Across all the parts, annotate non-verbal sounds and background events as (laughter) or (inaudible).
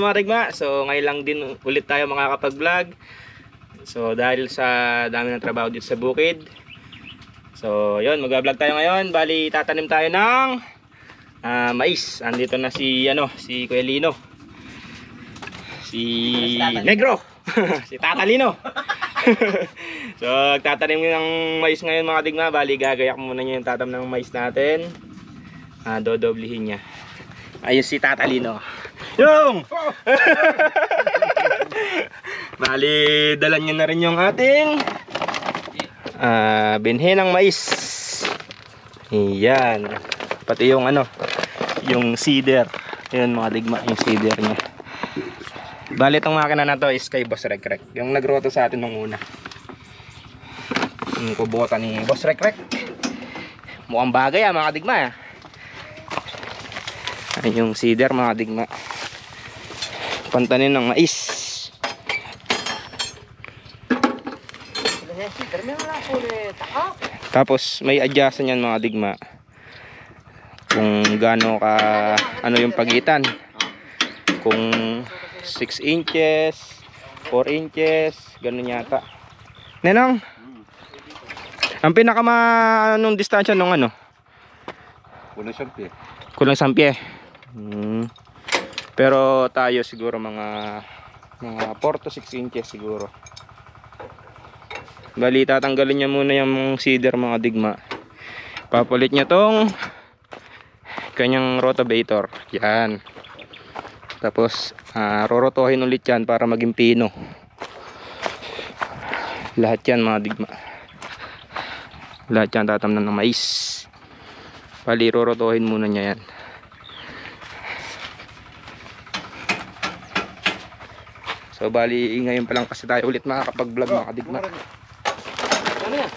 Mga tigma. So ngayon lang din ulit tayo makakapag-vlog. So dahil sa dami ng trabaho dito sa bukid. So yun, mag-vlog tayo ngayon. Bali tatanim tayo ng ah, mais. Andito na si ano, si Kuya Lino. Si Negro. (laughs) si Tata Lino. (laughs) so tatanim ng mais ngayon mga tigma. Bali gagayak muna niya yung tatam ng mais natin. Ah, dodoblihin niya. Ayun si Tata Lino. Yung! (laughs) Bali, dala niya na rin yung ating ah binhi ng mais. Yan. Pati yung ano, yung cedar. Yun mga digma, yung cedar niya. Bali, itong makina na to is kay Boss Rek Rek. Yung nagroto sa atin nung una. Yung kubota ni Boss Rek Rek. Mukhang bagay ah, mga digma ah. Ayun yung cedar mga digma pantanin ng mais. Tapos may adjustan yan mga digma. Kung gaano ka ano yung pagitan. Kung 6 inches, 4 inches, ganun yata. Nenong? Ang pinaka anong distansya nung ano? Puno siyang pie. Kulang sampie. Hmm. Pero tayo siguro mga mga 4 to 6 inches siguro. Bali tatanggalin niya muna yung cedar mga digma. Papalit niya tong kanyang rotavator. Yan. Tapos ah, rorotohin ulit yan para maging pino. Lahat yan mga digma. Lahat yan tatamnan ng mais. Bali rorotohin muna niya yan. So bali ngayon pa lang kasi tayo ulit makakapag-vlog mga kadigma. Ano yan?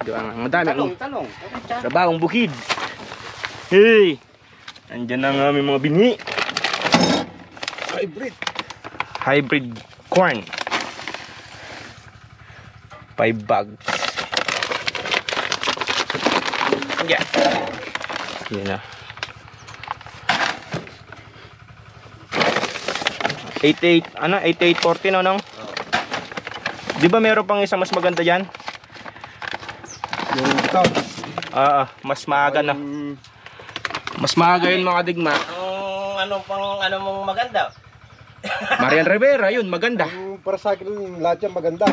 Di ba? Ang madami ang Talong, talong. trabahong bukid. Hey! Andiyan na ang aming mga binhi. Hybrid. Hybrid corn. 5 bags. Yeah. Yan na. 88, ano? 8840 no, nong? Di ba meron pang isang mas maganda dyan? Yung. Ah, ah, mas maaga na. Mas maaga yun mga digma. Ang ano pang ano mong maganda? Marian Rivera, yun, maganda. yung para sa akin, lahat yan maganda.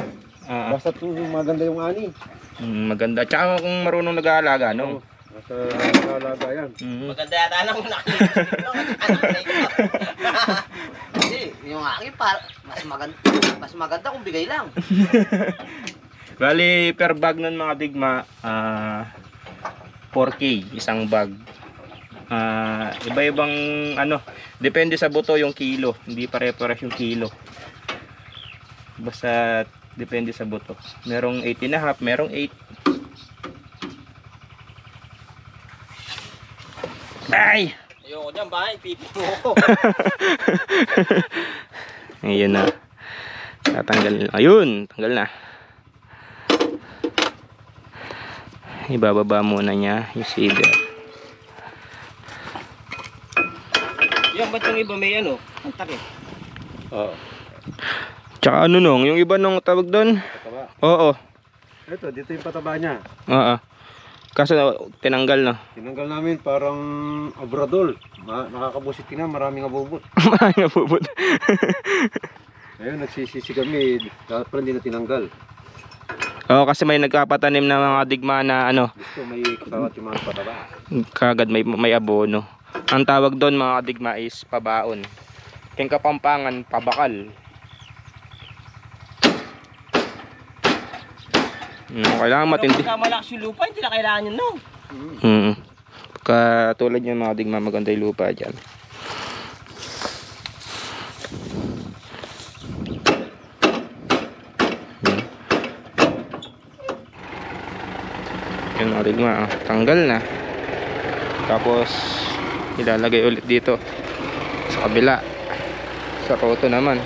Ah, Basta to, maganda yung ani. mm, maganda. Tsaka kung marunong nag-aalaga, no? Nasa kalaga yan. Mm. Maganda yata nang nakikita. (laughs) Hindi, yung akin par mas maganda mas maganda kung bigay lang. (laughs) Bali, per bag nun mga digma, ah 4K, isang bag. Ah, iba-ibang ano, depende sa buto yung kilo, hindi pare-pares yung kilo. Basta depende sa buto. Merong 8 and a half, merong 8. Ay! Ayoko diyan, bahay pipi mo ko. (laughs) Ayun na. Tatanggal. Ayun, tanggal na. Ibababa muna niya yung cedar. Yan ba't yung iba may ano? Ang takip. Oo. Tsaka ano nung, yung iba nung tawag doon? Pataba. Oo. Ito, dito yung pataba niya. Oo. Kaso tinanggal na. (laughs) Tinanggal namin parang abradol. Ma nakakabusit na, maraming abubot. (laughs) Maraming napuput. (laughs) Ayun, nagsisisi kami. Dapat pala hindi na tinanggal. Oo, kasi may nagkapatanim na mga digma na ano, Gusto may kawat yung mga pataba. kagad may, may abono. Ang tawag doon mga digma is pabaon. King kapampangan, pabakal. Mm, kailangan matindi. Pagka malakas yung lupa, hindi na kailangan yun, no? Mm. Katulad yung mga digma maganda yung lupa dyan. Digma, ah. tanggal na. Tapos, ilalagay ulit dito sa kabila. Sa roto naman.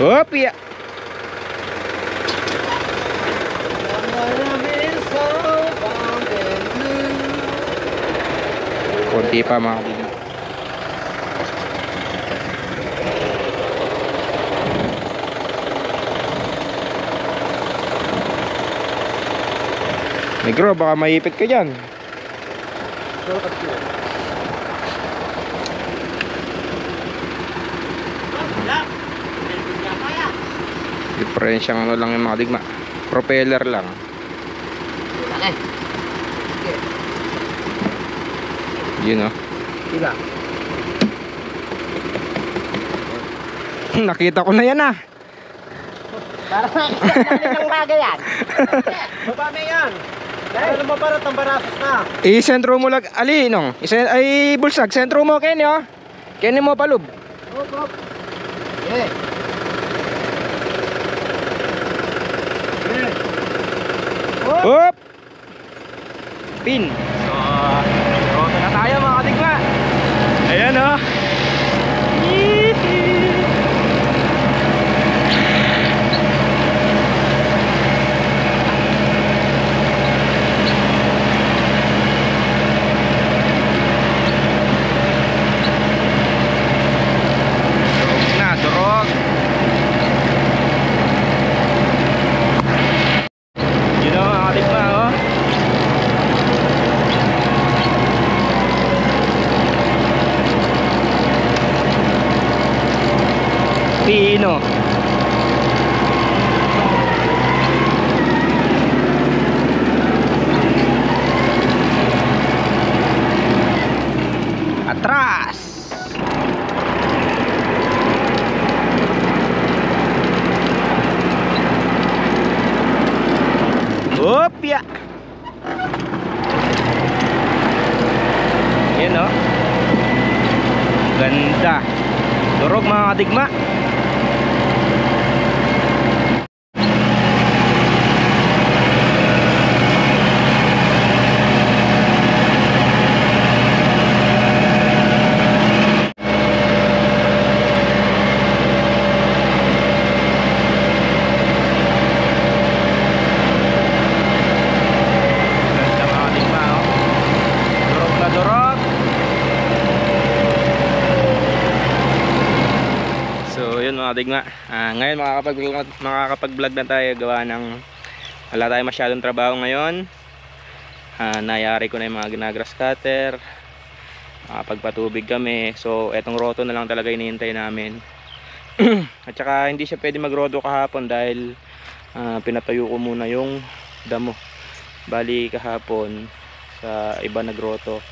Hop, ya. Kunti pa mga Negro, baka maipit ka dyan. Diferensyang ano lang yung mga digma. Propeller lang. Yun oh. Sila. Nakita ko na yan ah. Parang (laughs) nakikita ng bagay yan. (laughs) Baba na yan. Dahil lumabarat ang barasos na. I-sentro mo lang. Ali, nong. Isen ay, bulsag. Sentro mo, Kenny oh. Kenny mo palub. Hop, hop. Yeah. Hop! Pin. So, roto na tayo mga kadigma. Ayan oh. Yee-hee. Durog na, durog. Yun o mga katikma oh. Pino. Atras. Opya. Yan o. Ganda. Durog mga kadigma. Ganda mga kadigma o. Durog na durog. So yun mga digma Ah, Ngayon makakapag, makakapag-vlog na tayo. Gawa ng Wala tayo masyadong trabaho ngayon. Ah, Nayari ko na yung mga ginagrass cutter. Makapagpatubig kami. So etong roto na lang talaga inihintay namin. (clears throat) At saka hindi siya pwede magroto kahapon Dahil ah, pinatayo ko muna yung damo. Bali kahapon Sa iba nagroto.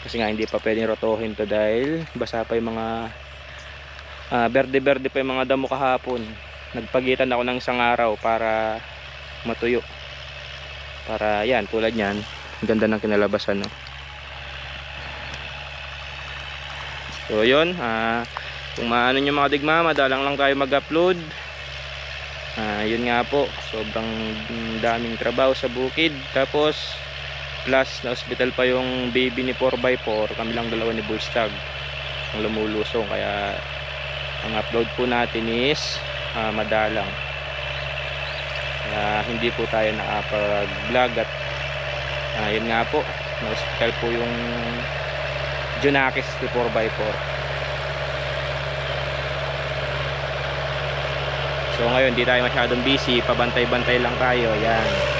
Kasi nga hindi pa pwedeng rotohin to Dahil basa pa yung mga Ah, berde-berde pa yung mga damo kahapon. Nagpagitan ako ng isang araw para matuyo. Para yan, tulad yan. Ganda ng kinalabasan, no? So, yun. ah, kung maano nyo mga digma, madalang lang tayo mag-upload. Ah, yun nga po. Sobrang daming trabaho sa bukid. Tapos, plus, na hospital pa yung baby ni 4x4. Kami lang dalawa ni Bullstag. Ang lumulusong. Kaya, ang upload po natin is ah, madalang. Kaya hindi po tayo nakapag vlog at ah, yun nga po na hospital po yung Junakis 4x4 so ngayon hindi tayo masyadong busy. Pabantay-bantay lang tayo. Yan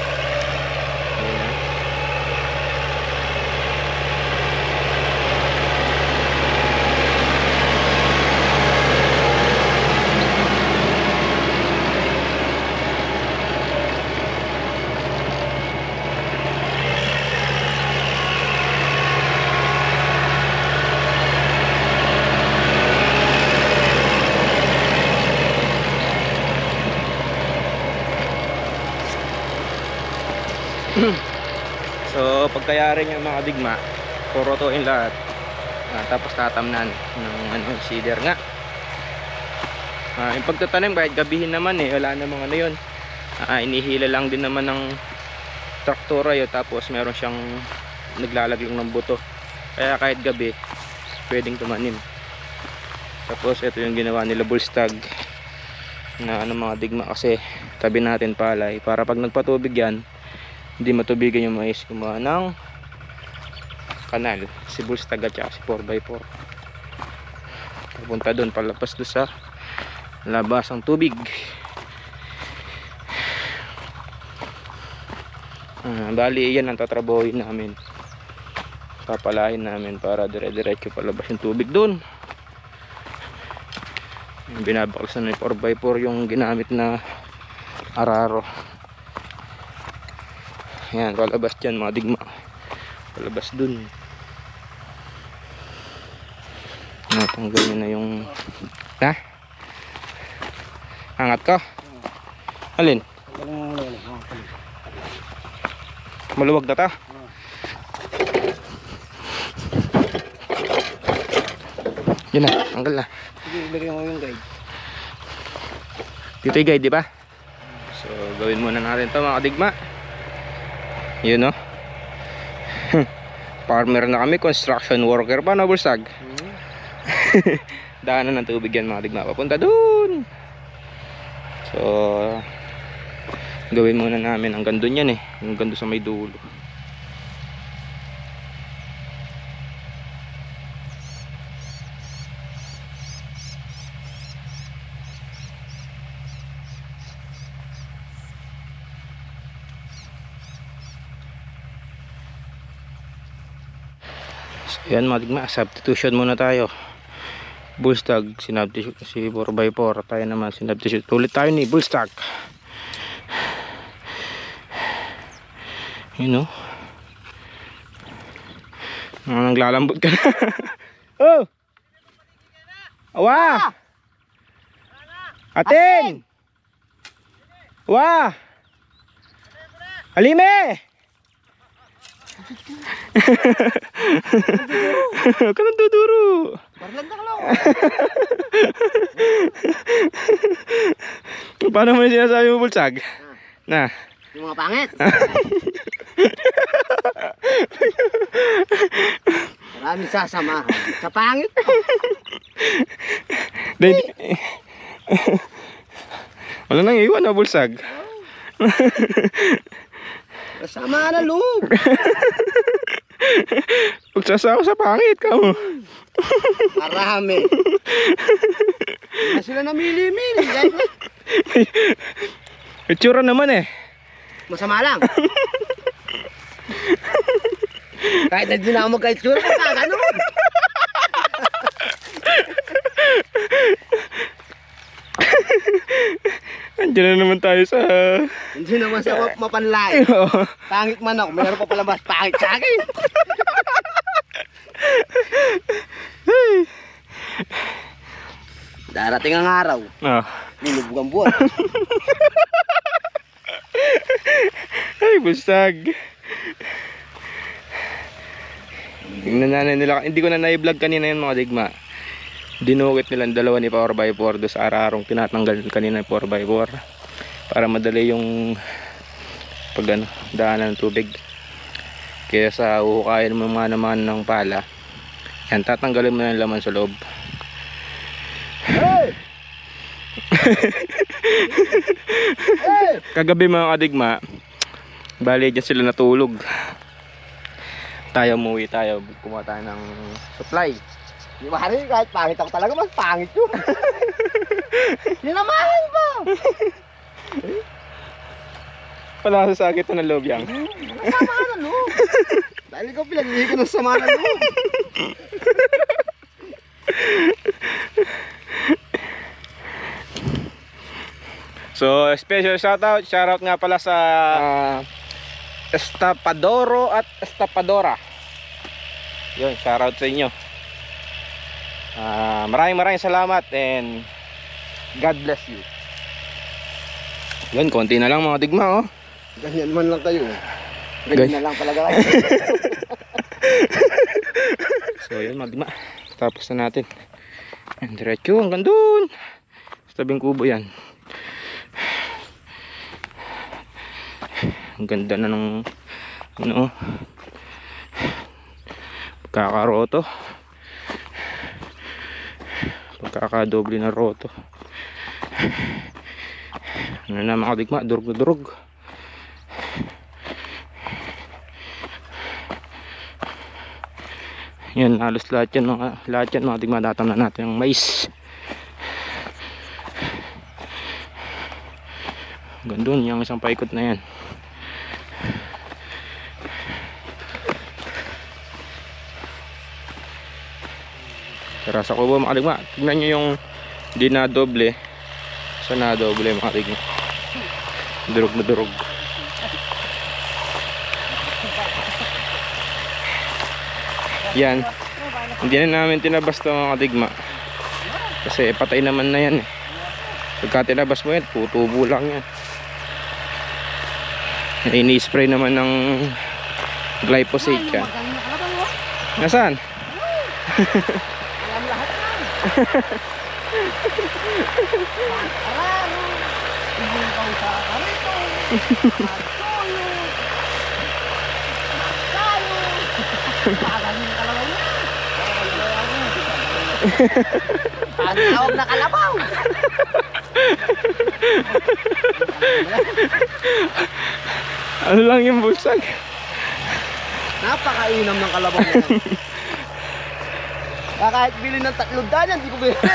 pagkayarin yung mga digma, Turutuin lahat. Ah, tapos tatamnan ng ano, cedar nga. Ah, yung pagtatanim kahit gabihin naman eh, wala namang ano yun. Ah, inihila lang din naman ng traktora yun tapos meron siyang naglalaglang ng buto. Kaya kahit gabi, pwedeng tumanim. Tapos ito yung ginawa nila bullstag na ano mga digma kasi tabi natin palay para pag nagpatubig yan hindi matubigan yung mais gumawa ng kanal. Si bullstag at si 4x4 papunta doon palapas doon sa labas ang tubig. Ah, bali yan ang tatrabahoin namin. Papalahin namin para dire-diretso palabas yung tubig doon. Binabaklasan ng 4x4 yung ginamit na araro yan palabas dyan mga digma palabas dun natanggal nyo na yung ha? angat ka? alin? maluwag na ta? yun na, tanggal na Sige, ilagay mo yung guide. Dito yung guide, di ba? So, gawin muna natin to mga kadigma. Yun, no? (laughs) Farmer na kami, construction worker pa, no, Bursag? (laughs) Daanan ng tubig yan mga digma. Papunta dun! So, gawin muna namin. Hanggang dun yan eh. Hanggang dun sa may dulo. So, yan mga digma, substitution muna tayo. Bullstag, sinubstitute si 4x4. Tayo naman, sinubstitute ulit tayo ni Bullstag. Yun o. Ah, naglalambot ka na. (laughs) oh! Awa! Atin! Wa! Halime! Huwag ka nang duduro. Barlag na lang. Paano mo yung sinasabi mo, Bulsag? Na. Yung mga pangit. Maraming sasamahan. Sa pangit. Dahil... Wala nang iwan na, Bulsag. Kasama na loob. Pagsasawa (laughs) sa pangit ka mo. Marami. Na sila namili-mili. (laughs) Itsura naman eh. masama lang. (laughs) Kahit na di na ako magkaitsura, kaganon. Andiyan na naman tayo sa... Hindi naman sa ma- mapanlay. (laughs) Pangit man ako, mayroon pa palabas pangit sa akin. (laughs) Darating ang araw, Ah. lulubog ang buwan. (laughs) Ay, Bulsag. Tingnan na nila. Hindi ko na na-vlog kanina yung mga digma. Dinukit nila ang dalawa ni 4x4 doon sa ararong tinatanggal kanina yung 4x4 para madali yung pag ano, daanan ng tubig. Kaya sa uhukayan mo mga naman ng pala, yan, tatanggalin mo na yung laman sa loob. Kagabi mga kadigma, bali dyan sila natulog. Tayo umuwi tayo, kumuha tayo ng supply. Di ba rin, kahit pangit ako talaga, mas pangit yun. (laughs) Ninamahan mo! Pala sa sakit na ng loob yan. Nasamahan na loob. Dahil ikaw pinaghihi ko ng sama na loob. So, special shoutout. Shoutout nga pala sa Estapadoro at Estapadora. Yun, shoutout sa inyo. Ah, maraming maraming salamat and God bless you. Yun, konti na lang mga digma oh. Ganyan man lang kayo. Ganyan Ganyan na lang talaga kayo. (laughs) So yun magma. Tapos na natin. Yan, diretso hanggang doon. Sa tabing kubo yan. Ang ganda na ng ano pagkakaroto. Pagkakadoble na roto. Ano na mga digma, durog na durog. Yan, halos lahat yan mga, lahat yan mga digma, datam na natin ang mais. Doon, yung isang paikot na yan. Tara sa kubo mga digma, tignan nyo yung di na doble. Sa na doble mga digma. Durog na durog. Yan. Hindi na namin tinabas to mga digma. Kasi patay naman na yan eh. Pagka tinabas mo yan, tutubo lang yan. Ini-spray naman ng glyphosate yan. Nasaan? Araro. Ka sa karito. Magtoyo. Magtayo. Magaling na kalabaw. Ang tawag na kalabaw. Ano lang yung bulsag? Napakainam ng kalabaw na (laughs) yan. Kaya kahit bili ng tatlong daan yan, di ko bili. (laughs)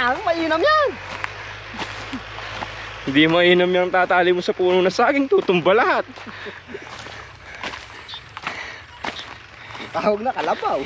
Ah, mainam yan. Hindi mainam yung tatali mo sa puno na saging, tutumba lahat. Tawag na kalabaw.